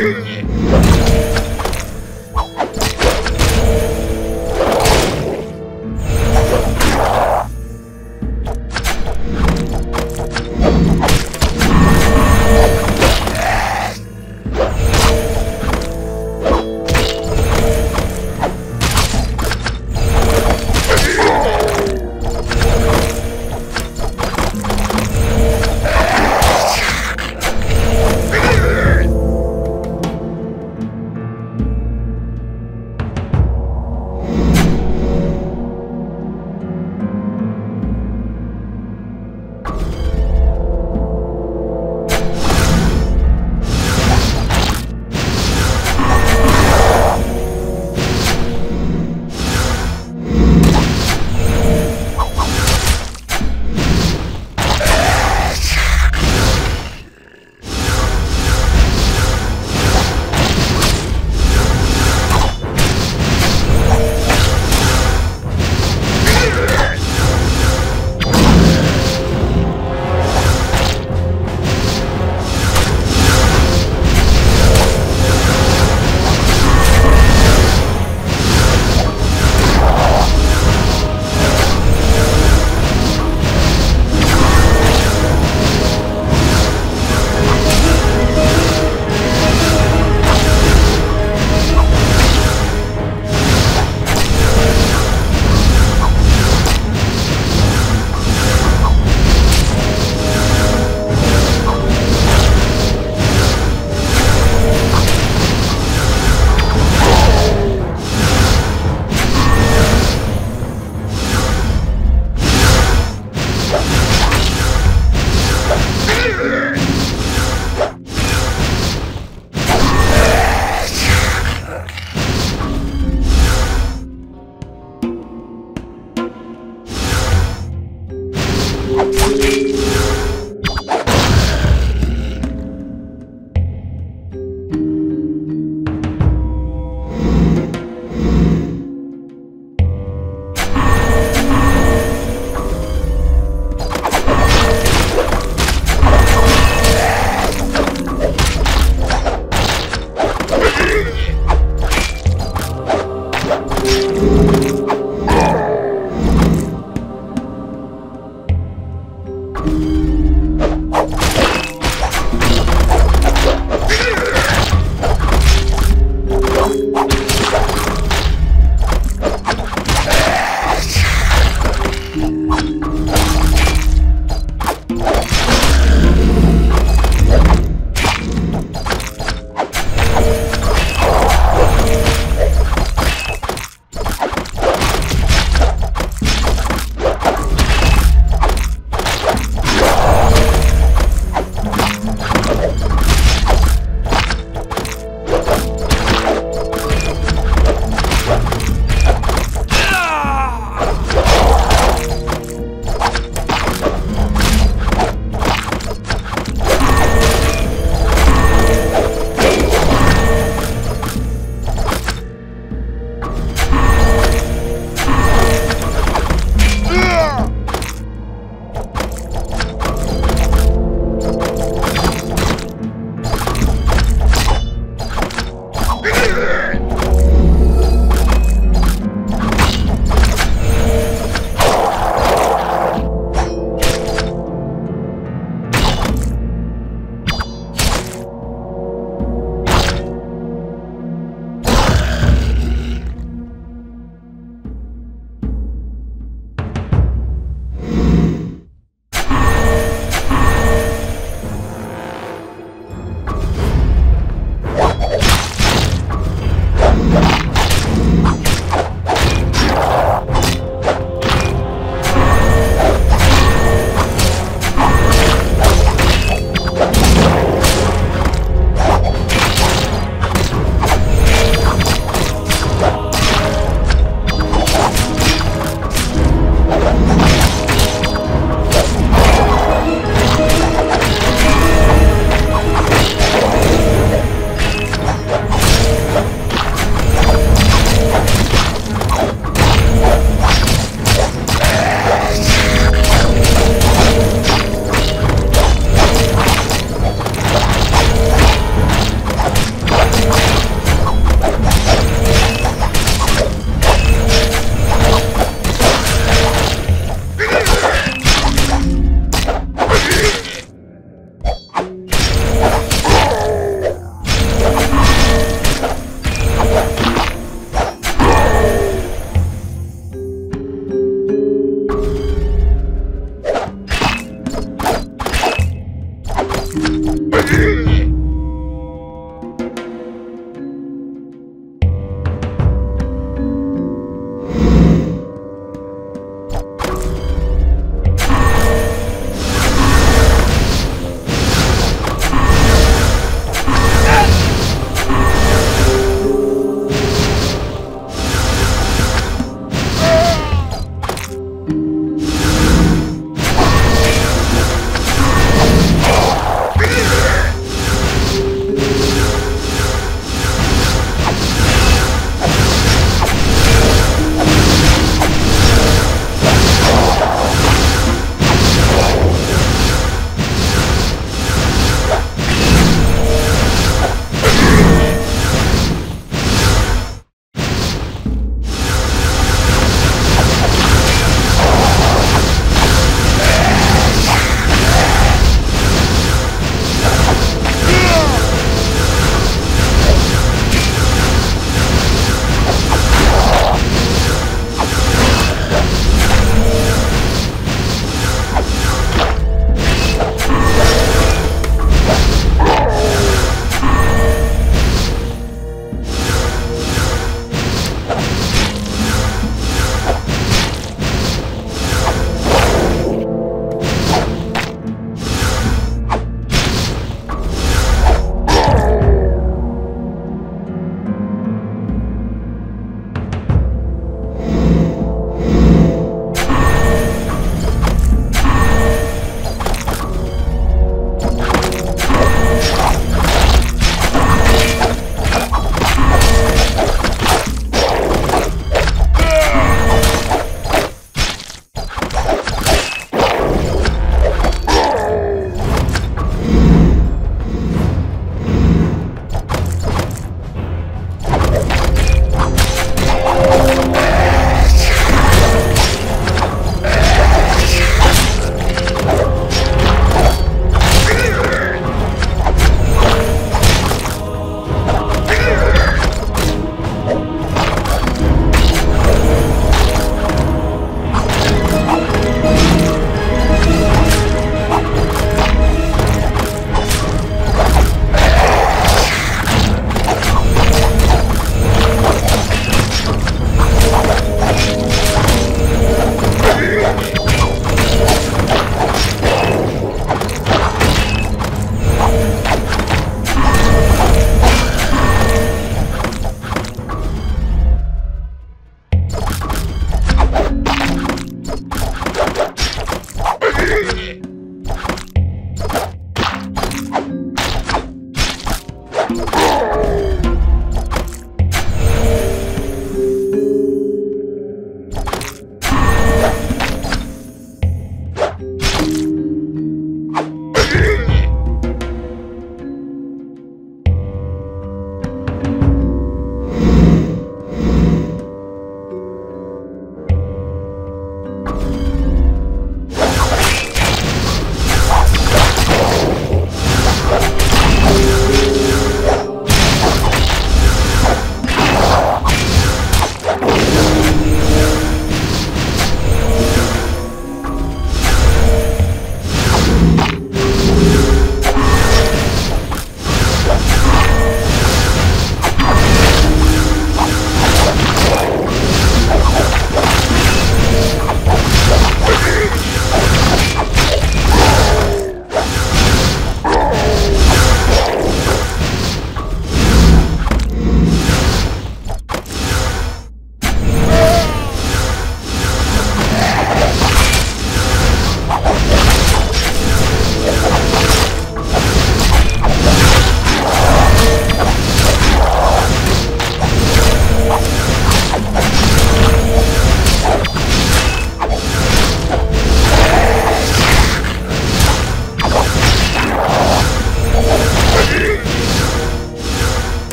Yeah.